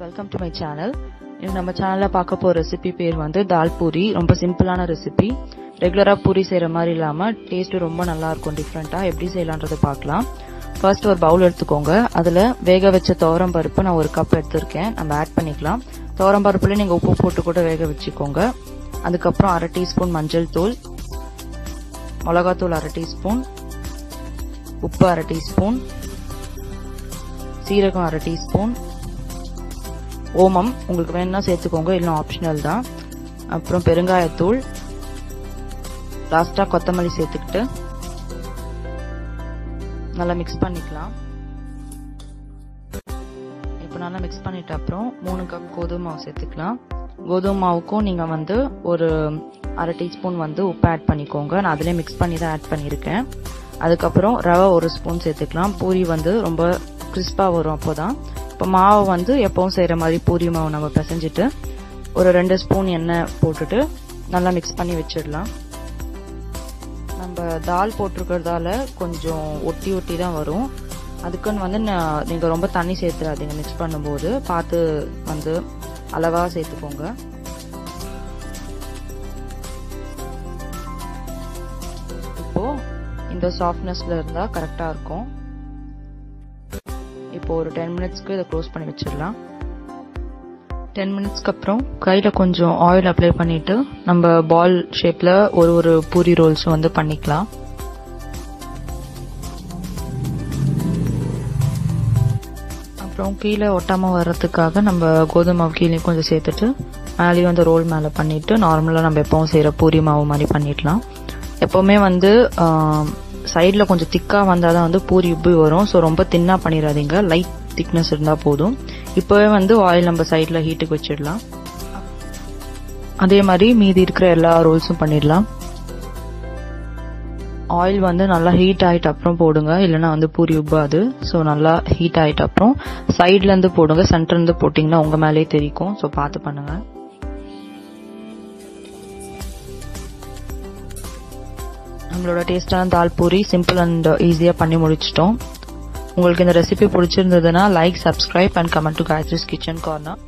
Welcome to my channel இது நம்ம சேனலில் பார்க்க போகிற ரெசிபி பேர் வந்து தால் பூரி ரொம்ப சிம்பிளான ரெசிபி ரெகுலராக பூரி செய்கிற மாதிரி இல்லாமல் டேஸ்ட்டு ரொம்ப நல்லாயிருக்கும் டிஃப்ரெண்ட்டாக எப்படி செய்யலான்றது பார்க்கலாம். ஃபர்ஸ்ட் ஒரு பவுல் எடுத்துக்கோங்க. அதில் வேக வச்ச துவரம் பருப்பு நான் ஒரு கப் எடுத்திருக்கேன். நம்ம ஆட் பண்ணிக்கலாம். துவரம் பருப்புல நீங்கள் உப்பு போட்டு கூட வேக வச்சுக்கோங்க. அதுக்கப்புறம் அரை டீஸ்பூன் மஞ்சள் தூள். மிளகாத்தூள் அரை டீஸ்பூன் உப்பு அரை டீஸ்பூன் சீரகம் அரை டீஸ்பூன் ஓமம் உங்களுக்கு வேணும்னா சேர்த்துக்கோங்க. இல்லை ஆப்ஷனல் தான். அப்புறம் பெருங்காயத்தூள் லாஸ்ட்டாக கொத்தமல்லி சேர்த்துக்கிட்டு நல்லா மிக்ஸ் பண்ணிக்கலாம். இப்போ நல்லா மிக்ஸ் பண்ணிட்ட அப்புறம் மூணு கப் கோதுமை மாவு சேர்த்துக்கலாம். கோதுமை மாவுக்கும் நீங்கள் வந்து ஒரு அரை டீஸ்பூன் வந்து உப்பு ஆட் பண்ணிக்கோங்க. நான் அதிலே மிக்ஸ் பண்ணி தான் ஆட் பண்ணியிருக்கேன். அதுக்கப்புறம் ரவை ஒரு ஸ்பூன் சேர்த்துக்கலாம். பூரி வந்து ரொம்ப கிறிஸ்பாக வரும் அப்போ தான் இப்போ மாவை வந்து எப்பவும் செய்கிற மாதிரி பூரி மாவு நம்ம பிசைஞ்சிட்டு ஒரு ரெண்டு ஸ்பூன் எண்ணெய் போட்டுட்டு நல்லா மிக்ஸ் பண்ணி வச்சிடலாம். நம்ம தால் போட்டிருக்கிறதால கொஞ்சம் ஒட்டி ஒட்டி தான் வரும். அதுக்குன்னு வந்து நீங்கள் ரொம்ப தண்ணி சேர்த்துடாதீங்க மிக்ஸ் பண்ணும்போது பார்த்து வந்து அளவாக சேர்த்துக்கோங்க. இப்போது இந்த சாஃப்ட்னஸ்ல இருந்தால் கரெக்டாக இருக்கும். இப்போ ஒரு டென் மினிட்ஸ்க்கு இதை க்ளோஸ் பண்ணி வச்சிடலாம். டென் மினிட்ஸ்க்கு அப்புறம் கையில் கொஞ்சம் ஆயில் அப்ளை பண்ணிட்டு நம்ம பால் ஷேப்பில் ஒரு ஒரு பூரி ரோல்ஸும் வந்து பண்ணிக்கலாம். அப்புறம் கீழே ஒட்டாமல் வர்றதுக்காக நம்ம கோதுமை மாவு கீழே கொஞ்சம் சேர்த்துட்டு மேலேயும் அந்த ரோல் மேலே பண்ணிவிட்டு நார்மலாக நம்ம எப்பவும் செய்கிற பூரி மாவு மாதிரி பண்ணிடலாம். எப்போவுமே வந்து சைடில் கொஞ்சம் திக்காக வந்தால் தான் வந்து பூரி உப்பி வரும். ஸோ ரொம்ப தின்னாக பண்ணிடாதீங்க லைட் திக்னஸ் இருந்தால் போதும். இப்போவே வந்து ஆயில் நம்ம சைடில் ஹீட்டுக்கு வச்சிடலாம். அதே மாதிரி மீதி இருக்கிற எல்லா ரோல்ஸும் பண்ணிடலாம். ஆயில் வந்து நல்லா ஹீட் ஆகிட்ட அப்புறம் போடுங்க. இல்லைனா வந்து பூரி உப்பாது. ஸோ நல்லா ஹீட் ஆகிட்ட அப்புறம் சைட்லேருந்து போடுங்க. சென்டர்லேருந்து போட்டிங்கன்னா உங்கள் மேலேயே தெரிக்கும். ஸோ பார்த்து பண்ணுங்கள் நம்மளோட டேஸ்டான தால் பூரி சிம்பிள் அண்ட் ஈஸியாக பண்ணி முடிச்சிட்டோம். உங்களுக்கு இந்த ரெசிபி பிடிச்சிருந்ததுன்னா like subscribe and comment to Gayathri's kitchen corner